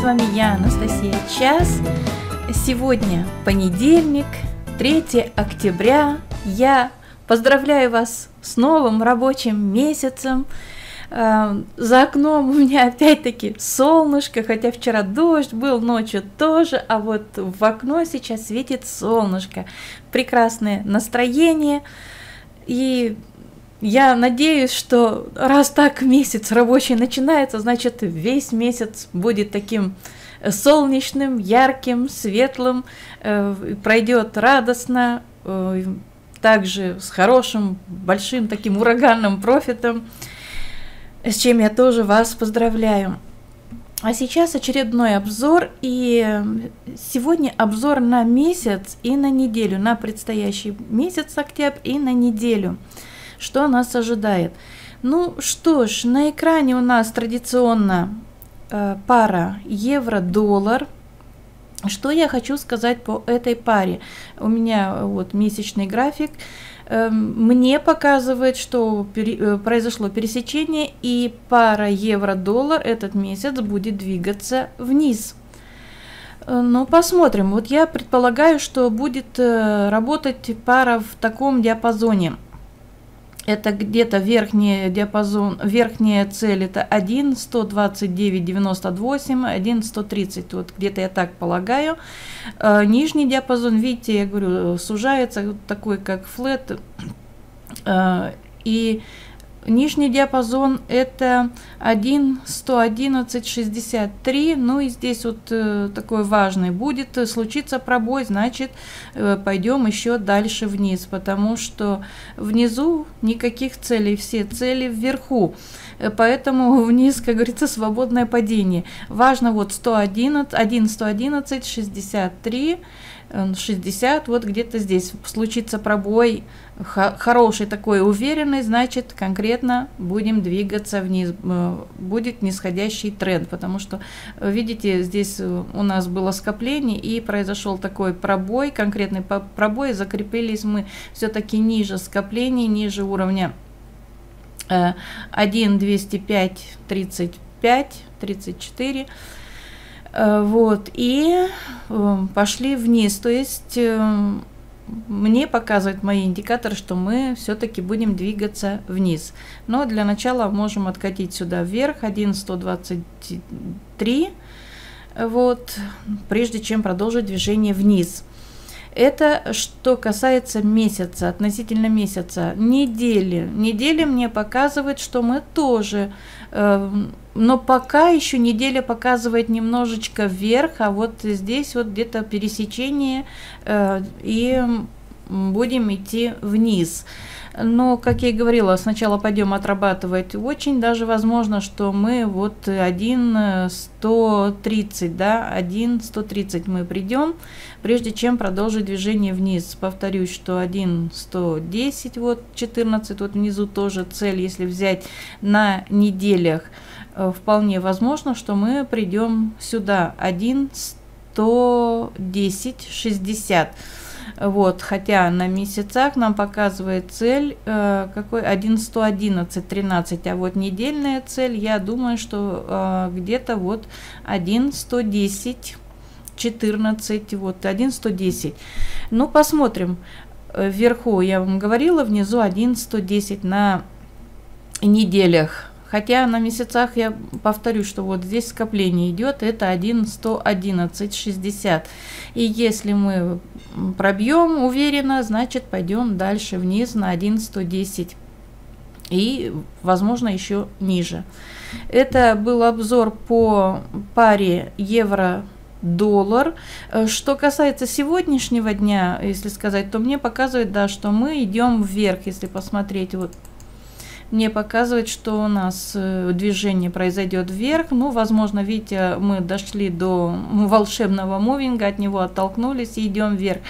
с вами я, Анастасия Час. Сегодня понедельник, 3 октября. Я поздравляю вас с новым рабочим месяцем. А, за окном у меня опять-таки солнышко, хотя вчера дождь был, ночью тоже, а вот в окно сейчас светит солнышко. Прекрасное настроение. И я надеюсь, что раз так месяц рабочий начинается, значит весь месяц будет таким солнечным, ярким, светлым, э, пройдет радостно, э, также с хорошим, большим таким ураганным профитом, с чем я тоже вас поздравляю. А сейчас очередной обзор, и сегодня обзор на месяц и на неделю, на предстоящий месяц октябрь и на неделю – что нас ожидает. Ну что ж, на экране у нас традиционно э, пара евро-доллар. Что я хочу сказать по этой паре? У меня вот месячный график. Э, мне показывает, что э, произошло пересечение, и пара евро-доллар этот месяц будет двигаться вниз. Э, ну, посмотрим. Вот я предполагаю, что будет э, работать пара в таком диапазоне – это где-то верхний диапазон, верхняя цель это 1, 129, 98, 1, 130, вот где-то я так полагаю. Э, нижний диапазон, видите, я говорю, сужается, такой как флет, э, и Нижний диапазон это 1, 111, 63. Ну и здесь вот э, такой важный. Будет э, случиться пробой, значит э, пойдем еще дальше вниз, потому что внизу никаких целей, все цели вверху. Поэтому вниз, как говорится, свободное падение. Важно вот 111, 1, 111, 63. 60, вот где-то здесь случится пробой, хороший такой уверенный, значит конкретно будем двигаться вниз, э, будет нисходящий тренд, потому что, видите, здесь э, у нас было скопление и произошел такой пробой, конкретный пробой, закрепились мы все-таки ниже скопления, ниже уровня 1, 205, 35, 34, Э, вот, и э, пошли вниз. То есть э, мне показывает мои индикаторы, что мы все-таки будем двигаться вниз. Но для начала можем откатить сюда вверх 1,123, вот, прежде чем продолжить движение вниз. Это что касается месяца, относительно месяца. Недели. Недели мне показывает, что мы тоже но пока еще неделя показывает немножечко вверх, а вот здесь вот где-то пересечение, э, и будем идти вниз. Но, как я и говорила, сначала пойдем отрабатывать. Очень даже возможно, что мы вот 1,130, да, 1,130 мы придем, прежде чем продолжить движение вниз. Повторюсь, что 1,110, вот 14, вот внизу тоже цель, если взять на неделях – Э, вполне возможно, что мы придем сюда 1, 110, 60. Вот, хотя на месяцах нам показывает цель э, какой 1 111 13, а вот недельная цель, я думаю, что э, где-то вот 1 110 14, вот 1 110. Ну, посмотрим. Э, вверху я вам говорила, внизу 1 110 на неделях Хотя на месяцах я повторю, что вот здесь скопление идет, это 1 111 60. И если мы пробьем уверенно, значит пойдем дальше вниз на 1 110 и, возможно, еще ниже. Это был обзор по паре евро доллар. Что касается сегодняшнего дня, если сказать, то мне показывает, да, что мы идем вверх, если посмотреть вот мне показывает, что у нас э, движение произойдет вверх. Ну, возможно, видите, мы дошли до волшебного мувинга, от него оттолкнулись и идем вверх.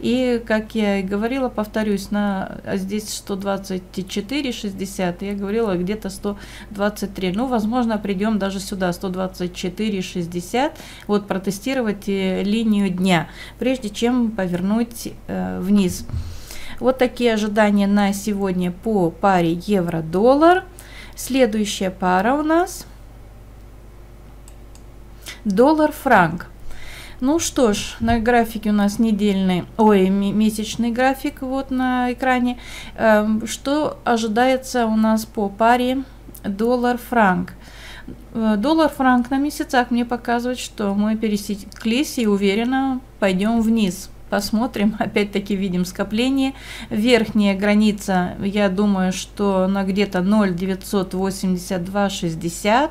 И, как я и говорила, повторюсь, на а здесь 124, 60, я говорила где-то 123. Ну, возможно, придем даже сюда, 124, 60, вот протестировать э, линию дня, прежде чем повернуть э, вниз. Вот такие ожидания на сегодня по паре евро-доллар. Следующая пара у нас Доллар-франк. Ну что ж, на графике у нас недельный, ой, месячный график вот на экране. Эм, что ожидается у нас по паре доллар-франк? Э, доллар-франк на месяцах мне показывает, что мы пересеклись и уверенно пойдем вниз. Посмотрим, опять-таки видим скопление. Верхняя граница, я думаю, что на где-то 0,982,60.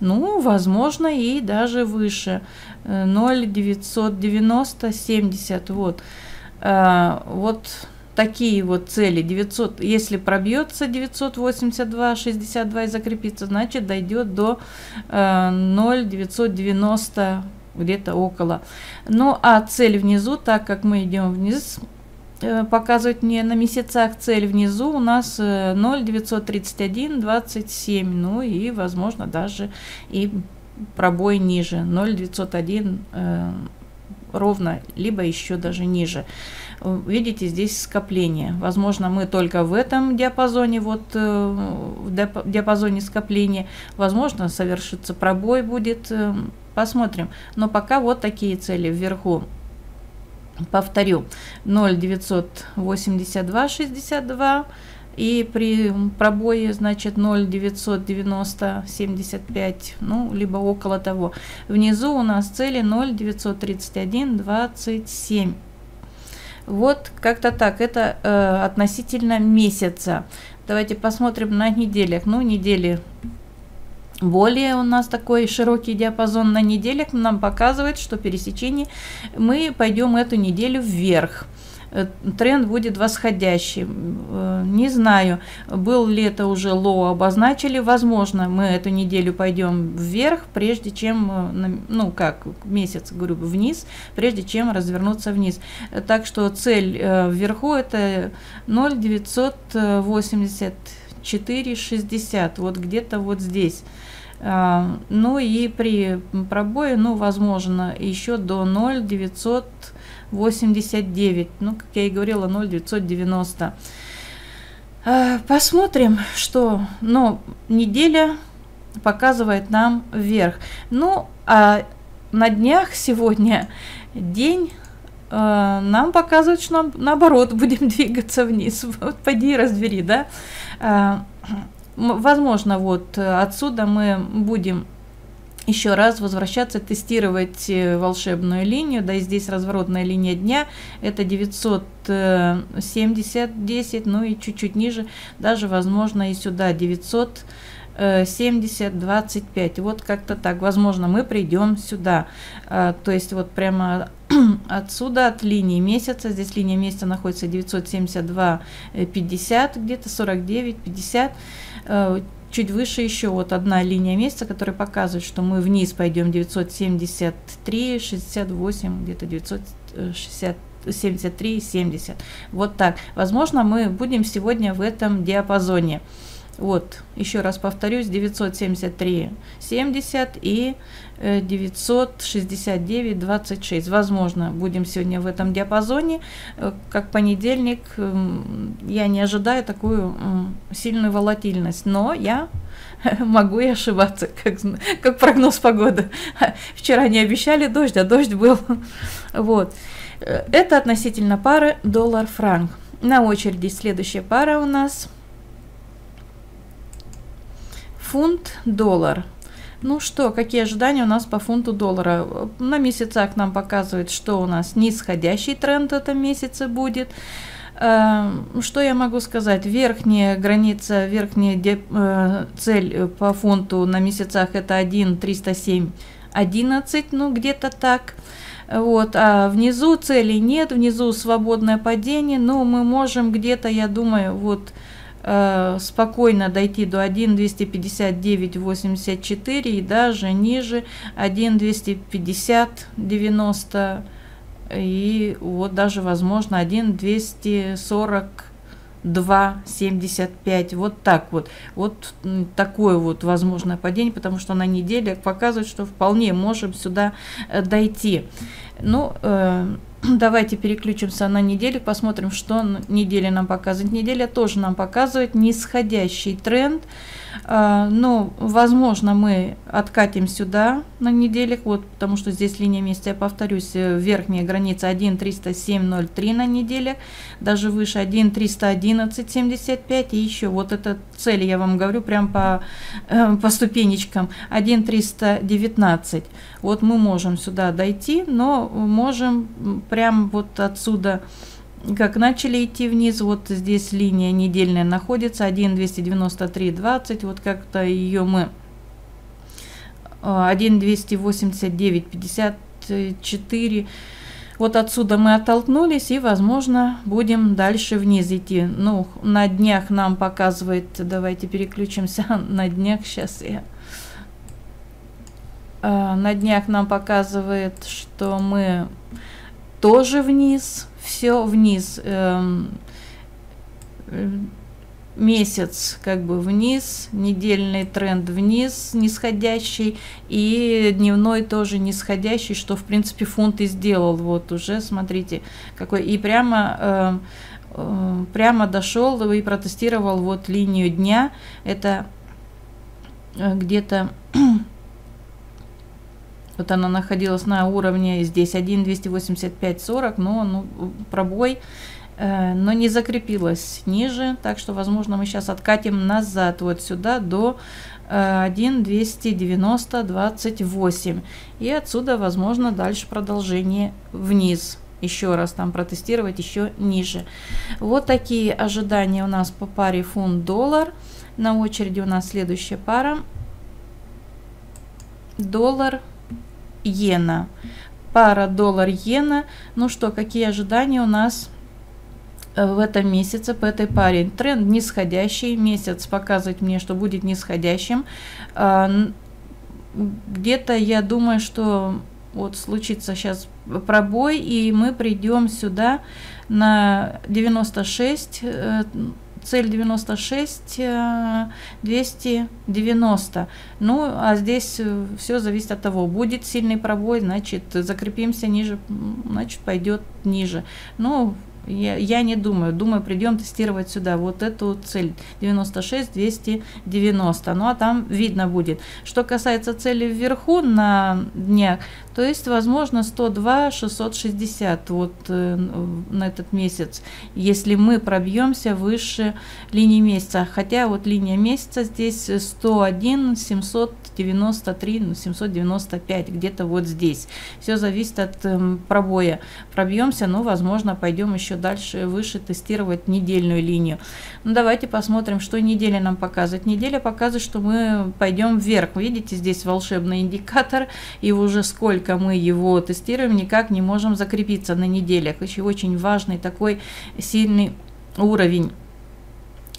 Ну, возможно, и даже выше. 0,990,70. Э, вот. А, вот такие вот цели. 900, если пробьется 982,62 и закрепится, значит дойдет до 0,990 э, где-то около. Ну а цель внизу, так как мы идем вниз, э, показывает мне на месяцах цель внизу у нас 0,931, 27, ну и возможно даже и пробой ниже, 0,901 э, ровно, либо еще даже ниже. Видите, здесь скопление. Возможно, мы только в этом диапазоне, вот э, в диапазоне скопления. Возможно, совершится пробой будет. Э, посмотрим. Но пока вот такие цели вверху. Повторю, 0,982,62 и при пробое, значит, 0,990, 75, ну, либо около того. Внизу у нас цели 0,931, 27. Вот как-то так, это э, относительно месяца. Давайте посмотрим на неделях. Ну, недели более у нас такой широкий диапазон на неделях нам показывает, что пересечение мы пойдем эту неделю вверх. Э, тренд будет восходящий. Э, не знаю, был ли это уже low обозначили. Возможно, мы эту неделю пойдем вверх, прежде чем, э, ну как, месяц, говорю, вниз, прежде чем развернуться вниз. Так что цель вверху это 0,984,60, вот где-то вот здесь. Ну и при пробое, ну, возможно, еще до 0,900 89. Ну, как я и говорила, 0,990. Э, посмотрим, что... Но неделя показывает нам вверх. Ну, а на днях сегодня день нам показывает, что нам наоборот будем двигаться вниз. Вот поди разбери, да? Э, возможно, вот отсюда мы будем еще раз возвращаться, тестировать э, волшебную линию. Да, и здесь разворотная линия дня. Это 970, 10, ну и чуть-чуть ниже, даже возможно и сюда 900. 70, 25. Вот как-то так. Возможно, мы придем сюда. То есть вот прямо отсюда, от линии месяца, здесь линия месяца находится 972, 50, где-то 49, 50 Чуть выше еще вот одна линия месяца, которая показывает, что мы вниз пойдем 973, 68, где-то 960 73, 70. Вот так. Возможно, мы будем сегодня в этом диапазоне. Вот, еще раз повторюсь, 973, 70 и 969, э, 26. Возможно, будем сегодня в этом диапазоне. Э, как понедельник, я не ожидаю такую сильную волатильность, но я могу и ошибаться, как, как прогноз погоды. Вчера не обещали дождь, а дождь был. Вот. Э, это относительно пары доллар-франк. На очереди следующая пара у нас – фунт-доллар. Ну что, какие ожидания у нас по фунту доллара? На месяцах нам показывает, что у нас нисходящий тренд в этом месяце будет. Эм, что я могу сказать? Верхняя граница, верхняя э, цель по фунту на месяцах это 1 307 11, ну где-то так. Вот, а внизу цели нет, внизу свободное падение, но мы можем где-то, я думаю, вот спокойно дойти до 1,259,84 и даже ниже 1,250,90 и вот даже возможно 1,242,75 вот так вот вот такое вот возможное падение потому что на неделе показывает что вполне можем сюда э, дойти ну э, Давайте переключимся на неделю, посмотрим, что неделя нам показывает. Неделя тоже нам показывает нисходящий тренд. Ну, возможно, мы откатим сюда на неделях, вот, потому что здесь линия месяца, я повторюсь, э, верхняя граница 1.307.03 на неделе, даже выше 1.311.75, и еще вот эта цель, я вам говорю, прям по, э, по ступенечкам, 1.319. Вот мы можем сюда дойти, но можем прям вот отсюда как начали идти вниз, вот здесь линия недельная находится, 1,293,20, вот как-то ее мы 1,289,54, э, вот отсюда мы оттолкнулись и, возможно, будем дальше вниз идти. Ну, на днях нам показывает, давайте переключимся на днях, сейчас я... Э, на днях нам показывает, что мы тоже вниз, все вниз. Эм, месяц как бы вниз, недельный тренд вниз, нисходящий, и дневной тоже нисходящий, что в принципе фунт и сделал. Вот уже смотрите, какой. И прямо э, э, прямо дошел и протестировал вот линию дня. Это э, где-то вот она находилась на уровне здесь 1,285,40, но ну, пробой, э, но не закрепилась ниже, так что, возможно, мы сейчас откатим назад вот сюда до э, 1,290,28. И отсюда, возможно, дальше продолжение вниз. Еще раз там протестировать еще ниже. Вот такие ожидания у нас по паре фунт-доллар. На очереди у нас следующая пара. Доллар иена. Пара доллар-иена. Ну что, какие ожидания у нас э, в этом месяце по этой паре? Тренд нисходящий. Месяц показывает мне, что будет нисходящим. А, где-то я думаю, что вот случится сейчас пробой, и мы придем сюда на 96 цель 96, 290. Э, ну, а здесь э, все зависит от того, будет сильный пробой, значит, закрепимся ниже, значит, пойдет ниже. Ну, я, я не думаю. Думаю, придем тестировать сюда вот эту цель 96 290. Ну а там видно будет. Что касается цели вверху на днях, то есть возможно 102 660 вот э, на этот месяц, если мы пробьемся выше линии месяца. Хотя вот линия месяца здесь 101 793 ну, 795 где-то вот здесь. Все зависит от э, пробоя. Пробьемся, но возможно пойдем еще еще дальше выше тестировать недельную линию. Ну, давайте посмотрим, что неделя нам показывает. Неделя показывает, что мы пойдем вверх. Видите, здесь волшебный индикатор, и уже сколько мы его тестируем, никак не можем закрепиться на неделях. Еще очень важный такой сильный уровень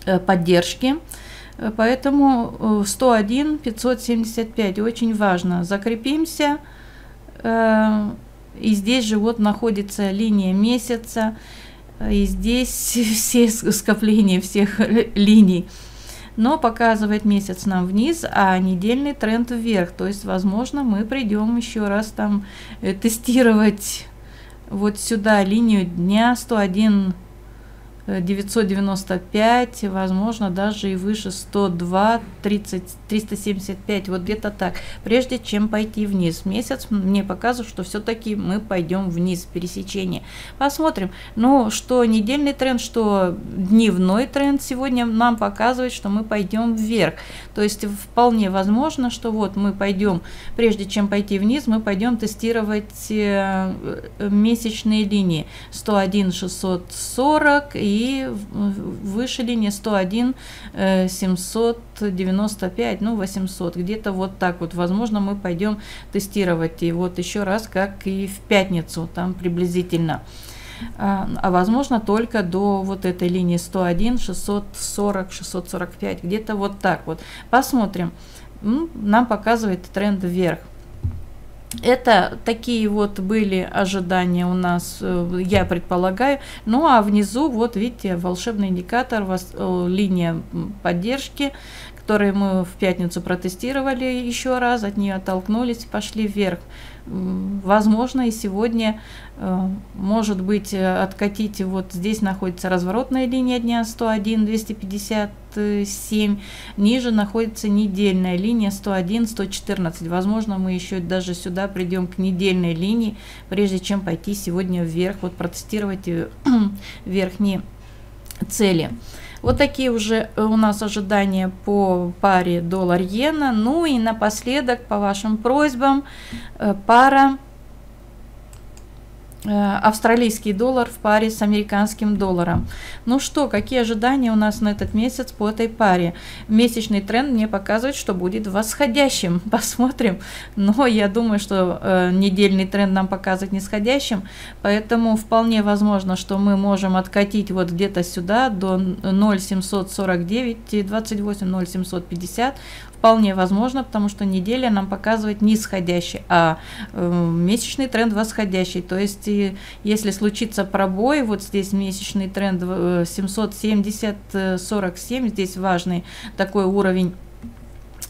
э, поддержки. Поэтому 101 575 очень важно. Закрепимся. Э, и здесь же вот находится линия месяца. И здесь все скопления всех линий. Но показывает месяц нам вниз, а недельный тренд вверх. То есть, возможно, мы придем еще раз там э, тестировать вот сюда линию дня 101 995, возможно, даже и выше 102, 30, 375, вот где-то так, прежде чем пойти вниз. Месяц мне показывает, что все-таки мы пойдем вниз, пересечение. Посмотрим. Ну, что недельный тренд, что дневной тренд сегодня нам показывает, что мы пойдем вверх. То есть вполне возможно, что вот мы пойдем, прежде чем пойти вниз, мы пойдем тестировать э, месячные линии 101 640 и и выше линии 101 795, ну 800, где-то вот так вот. Возможно, мы пойдем тестировать. И вот еще раз, как и в пятницу, там приблизительно. А, а возможно только до вот этой линии 101, 640, 645, где-то вот так вот. Посмотрим. Нам показывает тренд вверх. Это такие вот были ожидания у нас, э, я предполагаю. Ну а внизу, вот видите, волшебный индикатор, э, линия поддержки, которую мы в пятницу протестировали еще раз, от нее оттолкнулись, пошли вверх. Возможно, и сегодня, э, может быть, э, откатите, вот здесь находится разворотная линия дня 101, 257, ниже находится недельная линия 101, 114. Возможно, мы еще даже сюда придем к недельной линии, прежде чем пойти сегодня вверх, вот протестировать верхние цели. Вот такие уже э, у нас ожидания по паре доллар-иена. Ну и напоследок, по вашим просьбам, э, пара австралийский доллар в паре с американским долларом. Ну что, какие ожидания у нас на этот месяц по этой паре? Месячный тренд мне показывает, что будет восходящим. Посмотрим. Но я думаю, что э, недельный тренд нам показывает нисходящим. Поэтому вполне возможно, что мы можем откатить вот где-то сюда до 0,749, 28, 0,750 вполне возможно, потому что неделя нам показывает нисходящий, а э, месячный тренд восходящий. То есть, и, если случится пробой, вот здесь месячный тренд 770-47, э, здесь важный такой уровень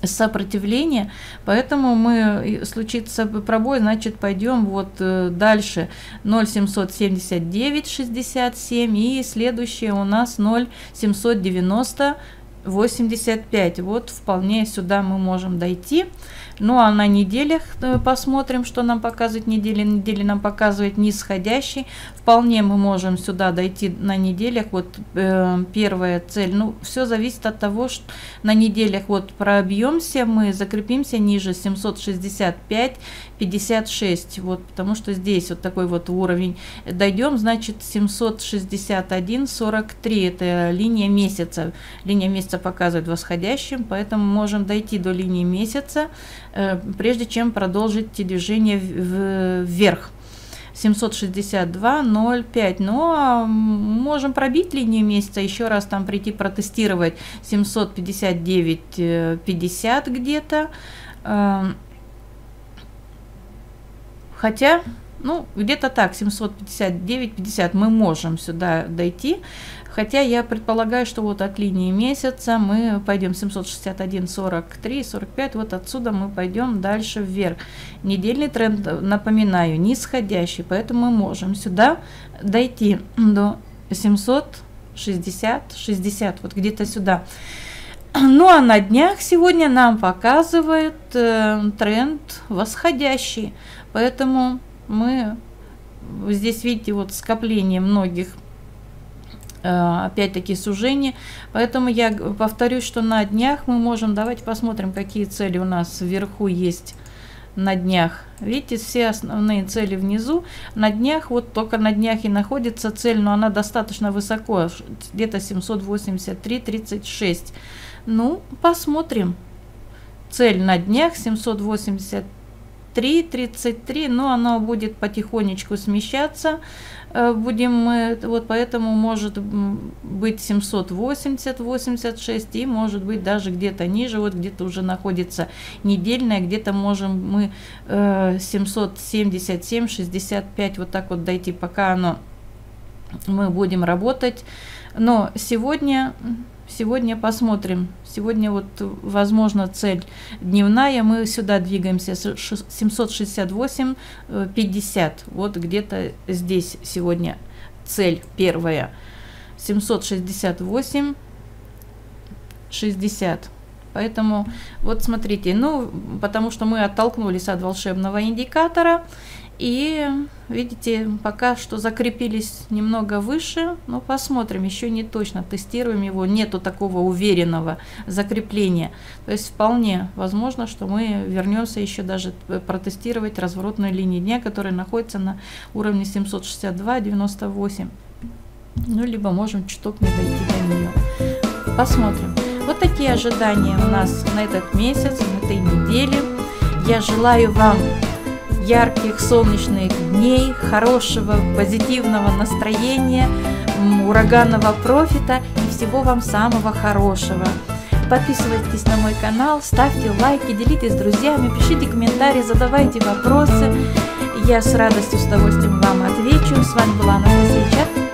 сопротивления, поэтому мы случится пробой, значит пойдем вот э, дальше 0,779, 67 и следующее у нас 0,790 85. Вот вполне сюда мы можем дойти. Ну а на неделях э, посмотрим, что нам показывает неделя. Неделя нам показывает нисходящий. Вполне мы можем сюда дойти на неделях. Вот э, первая цель. Ну, все зависит от того, что на неделях вот пробьемся, мы закрепимся ниже 765 56, вот, потому что здесь вот такой вот уровень. Дойдем, значит, 761, 43, это линия месяца. Линия месяца показывает восходящим, поэтому можем дойти до линии месяца, э, прежде чем продолжить движение вверх. 762,05. Но можем пробить линию месяца, еще раз там прийти протестировать 759,50 где-то. Хотя, ну, где-то так, 759-50 мы можем сюда дойти. Хотя я предполагаю, что вот от линии месяца мы пойдем 761, 43, 45. Вот отсюда мы пойдем дальше вверх. Недельный тренд, напоминаю, нисходящий. Поэтому мы можем сюда дойти до 760, 60, вот где-то сюда. Ну а на днях сегодня нам показывает э, тренд восходящий. Поэтому мы здесь видите вот скопление многих э, опять-таки сужения. Поэтому я повторюсь, что на днях мы можем, давайте посмотрим, какие цели у нас вверху есть на днях. Видите, все основные цели внизу. На днях, вот только на днях и находится цель, но она достаточно высоко, где-то 783-36. Ну, посмотрим. Цель на днях 783 3,33, но оно будет потихонечку смещаться. Э, будем мы, вот поэтому может быть 780, 86 и может быть даже где-то ниже, вот где-то уже находится недельная, где-то можем мы 777, э, 65 вот так вот дойти, пока оно мы будем работать. Но сегодня Сегодня посмотрим. Сегодня вот, возможно, цель дневная. Мы сюда двигаемся 768-50. Э, вот где-то здесь сегодня цель первая. 768 60. Поэтому вот смотрите, ну, потому что мы оттолкнулись от волшебного индикатора, и видите, пока что закрепились немного выше, но посмотрим, еще не точно, тестируем его, нету такого уверенного закрепления. То есть вполне возможно, что мы вернемся еще даже протестировать разворотную линию дня, которая находится на уровне 762-98. Ну, либо можем чуток не дойти до нее. Посмотрим. Вот такие ожидания у нас на этот месяц, на этой неделе. Я желаю вам ярких солнечных дней, хорошего позитивного настроения, ураганного профита и всего вам самого хорошего. Подписывайтесь на мой канал, ставьте лайки, делитесь с друзьями, пишите комментарии, задавайте вопросы. Я с радостью, с удовольствием вам отвечу. С вами была Анастасия Чат.